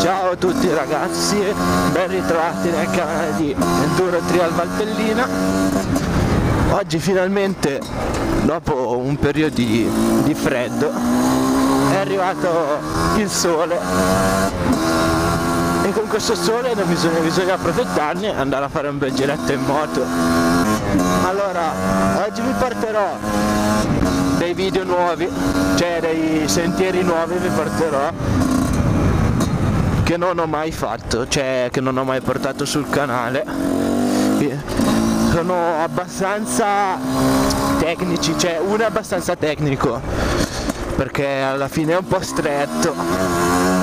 Ciao a tutti ragazzi, ben ritrovati nel canale di Enduro Trial Valtellina. Oggi finalmente, dopo un periodo di, di freddo, è arrivato il sole questo sole non bisogna, bisogna approfittarne e andare a fare un bel giretto in moto. Allora, oggi vi porterò dei video nuovi, cioè dei sentieri nuovi vi porterò che non ho mai fatto, cioè che non ho mai portato sul canale. Sono abbastanza tecnici, cioè uno è abbastanza tecnico, perché alla fine è un po' stretto.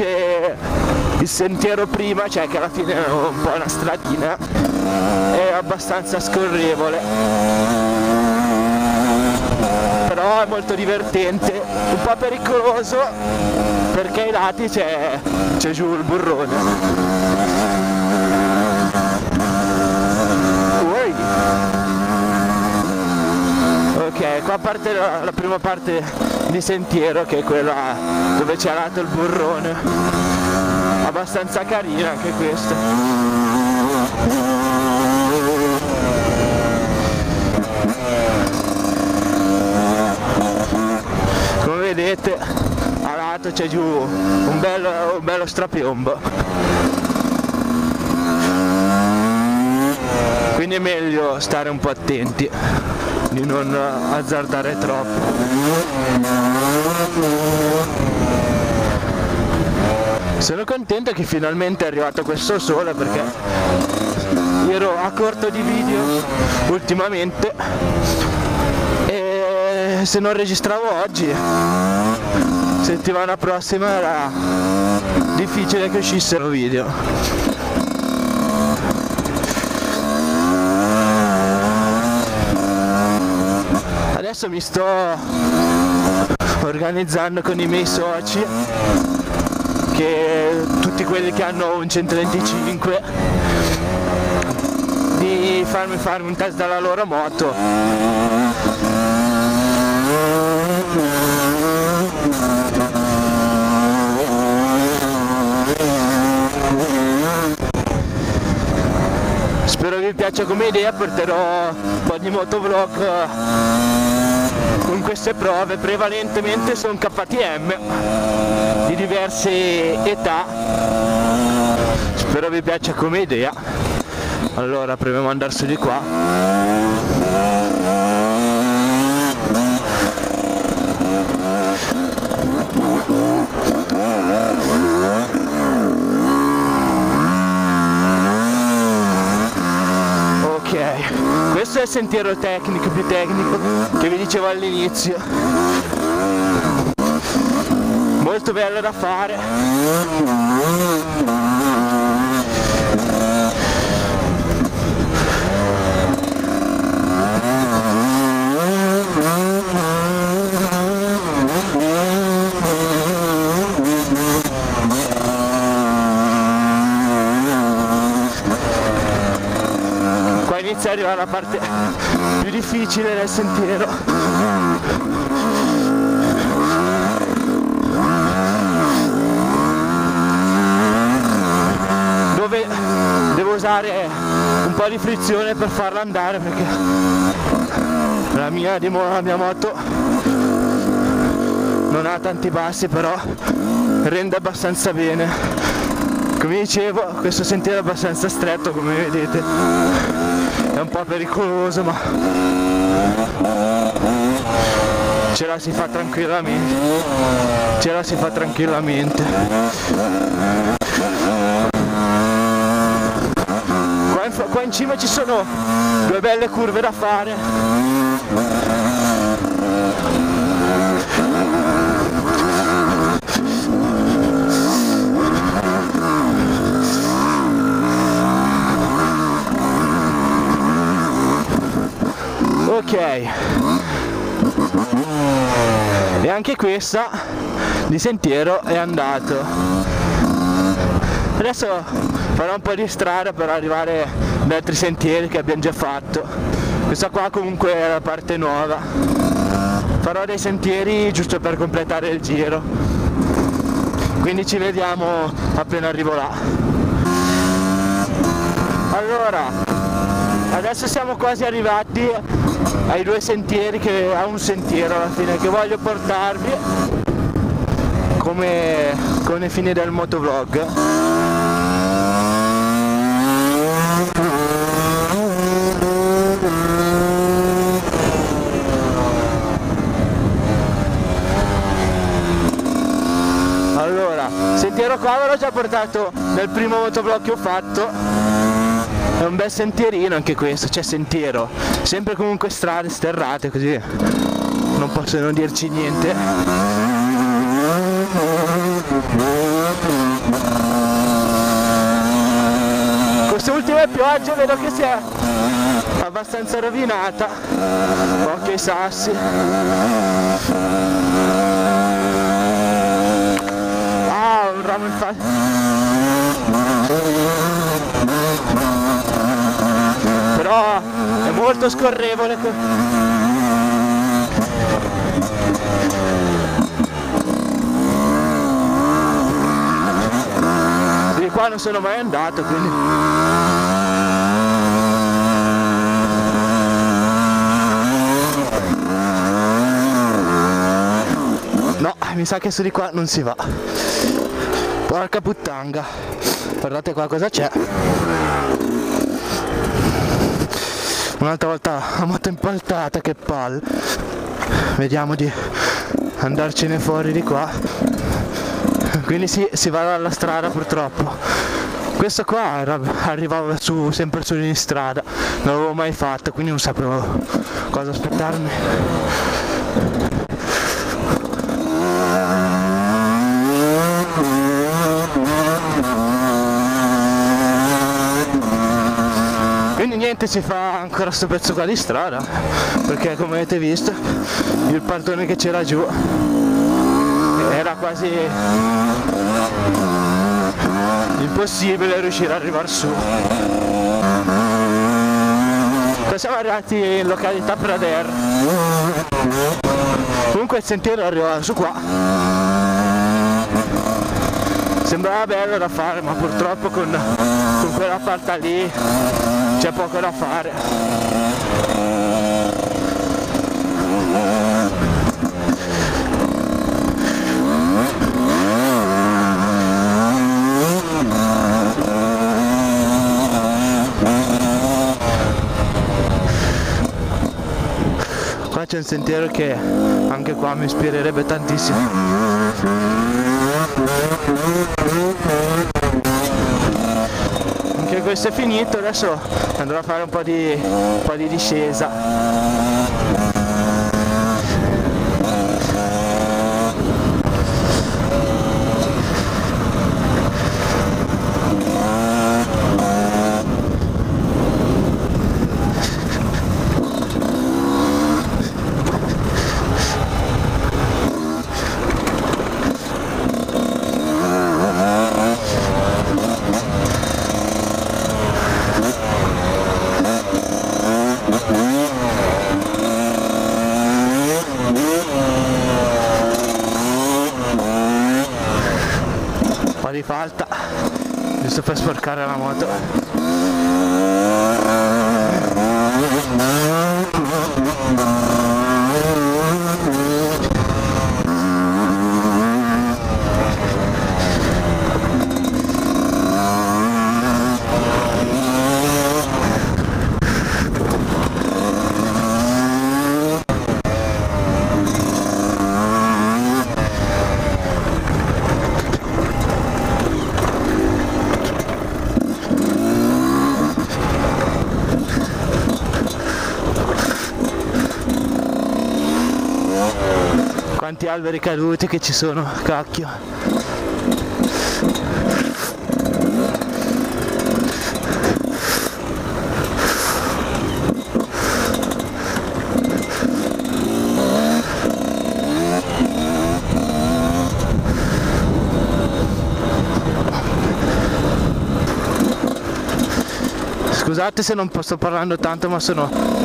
Invece il sentiero prima, cioè che alla fine è un po' una stradina, è abbastanza scorrevole. Però è molto divertente, un po' pericoloso perché ai lati c'è, c'è giù il burrone. Ok, qua parte la, la prima parte di sentiero che è quella dove c'è lato il burrone. Abbastanza carina anche questa. Come vedete a lato c'è giù un bello, un bello strapiombo. Quindi è meglio stare un po' attenti di non azzardare troppo. Sono contento che finalmente è arrivato questo sole perché ero a corto di video ultimamente e se non registravo oggi settimana prossima era difficile che uscissero video adesso mi sto organizzando con i miei soci che tutti quelli che hanno un 125 di farmi fare un test dalla loro moto. Spero vi piaccia come idea porterò un po' di motovlog queste prove prevalentemente sono KTM di diverse età. Spero vi piaccia come idea. Allora proviamo ad andare su di qua ok questo è il sentiero tecnico più tecnico che vi dicevo all'inizio. Molto bello da fare qua inizia ad arrivare la parte più difficile del sentiero. Dove devo usare un po' di frizione per farla andare perché la mia, la mia moto non ha tanti bassi però rende abbastanza bene. Come dicevo questo sentiero è abbastanza stretto come vedete è un po' pericoloso ma ce la si fa tranquillamente. Ce la si fa tranquillamente. Qua in, qua in cima ci sono due belle curve da fare ok. E anche questa di sentiero è andato. Adesso farò un po' di strada per arrivare ad altri sentieri che abbiamo già fatto. Questa qua comunque è la parte nuova. Farò dei sentieri giusto per completare il giro. Quindi ci vediamo appena arrivo là. Allora adesso siamo quasi arrivati ai due sentieri che a un sentiero alla fine che voglio portarvi come come fine del motovlog. Allora sentiero qua ve l'ho già portato nel primo motovlog che ho fatto è un bel sentierino anche questo, c'è sentiero, sempre comunque strade sterrate così non posso non dirci niente. Queste ultime piogge vedo che si è abbastanza rovinata, ai sassi. Ah, un ramo infatti. Però è molto scorrevole di qua non sono mai andato quindi. No mi sa che su di qua non si va. Porca puttanga. Guardate qua cosa c'è un'altra volta a moto impaltata che palle vediamo di andarcene fuori di qua. Quindi si, si va dalla strada purtroppo. Questo qua era, arrivava su, sempre su in strada. Non l'avevo mai fatto quindi non sapevo cosa aspettarmi niente si fa ancora questo pezzo qua di strada perché come avete visto il pantone che c'era giù era quasi impossibile riuscire ad arrivare su. Poi siamo arrivati in località Prader. Comunque il sentiero arriva su qua. Sembrava bello da fare ma purtroppo con, con quella parte lì c'è poco da fare. Qua c'è un sentiero che anche qua mi ispirerebbe tantissimo questo è finito adesso andrò a fare un po' di, un po di discesa di falta giusto per sporcare la moto alberi caduti che ci sono, cacchio. Scusate se non sto parlando tanto ma sono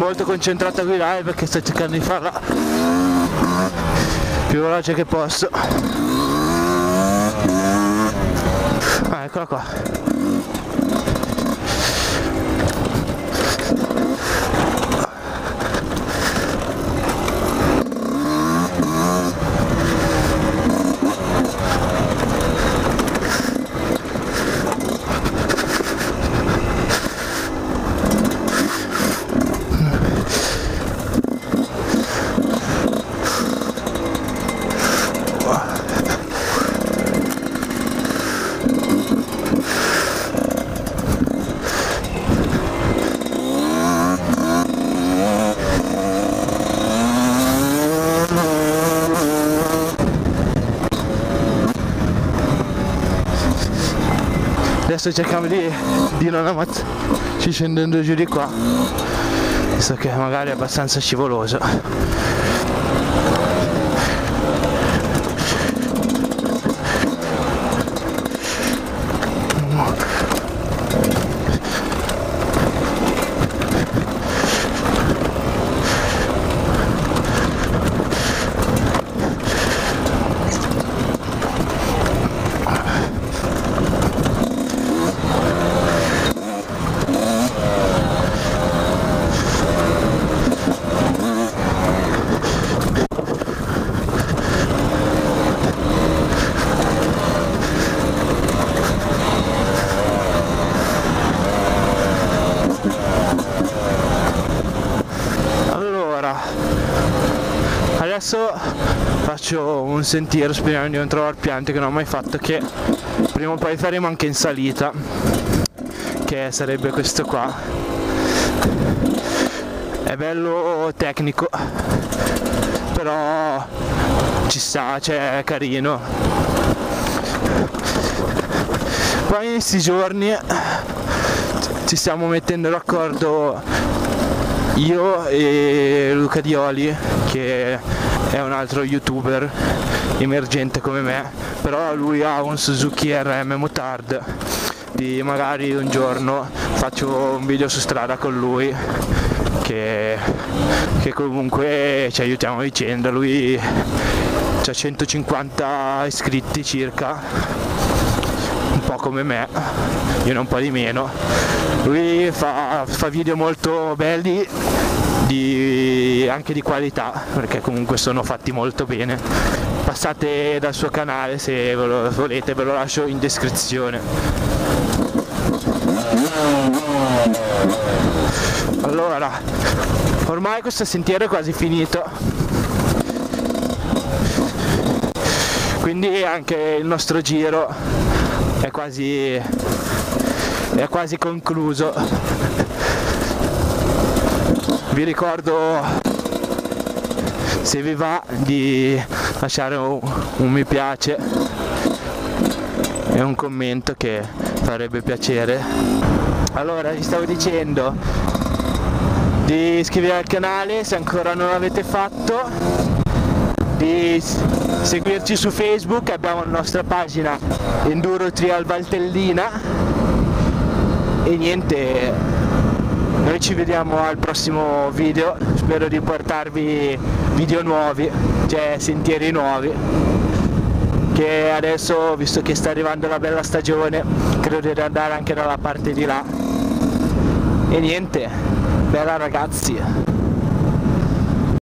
molto concentrato a guidare perché sto cercando di farla più veloce che posso. Ah eccola qua adesso cerchiamo di, di non ammazzarci scendendo giù di qua. Visto che magari è abbastanza scivoloso adesso faccio un sentiero speriamo di non trovare piante che non ho mai fatto che prima o poi faremo anche in salita che sarebbe questo qua. È bello tecnico però ci sta, cioè è carino. Poi in questi giorni ci stiamo mettendo d'accordo io e Luca Dioli che è un altro youtuber emergente come me però lui ha un Suzuki RM Motard di magari un giorno faccio un video su strada con lui che, che comunque ci aiutiamo a vicenda. Lui ha 150 iscritti circa un po' come me io ne un po' di meno lui fa, fa video molto belli di, anche di qualità perché comunque sono fatti molto bene. Passate dal suo canale se ve lo volete ve lo lascio in descrizione. Allora ormai questo sentiero è quasi finito. Quindi anche il nostro giro è quasi è quasi concluso. Vi ricordo se vi va di lasciare un, un mi piace e un commento che farebbe piacere. Allora vi stavo dicendo di iscrivervi al canale se ancora non l'avete fatto di seguirci su facebook abbiamo la nostra pagina Enduro Trial Valtellina e niente noi ci vediamo al prossimo video. Spero di portarvi video nuovi cioè sentieri nuovi. Che adesso visto che sta arrivando la bella stagione credo di andare anche dalla parte di là. E niente bella ragazzi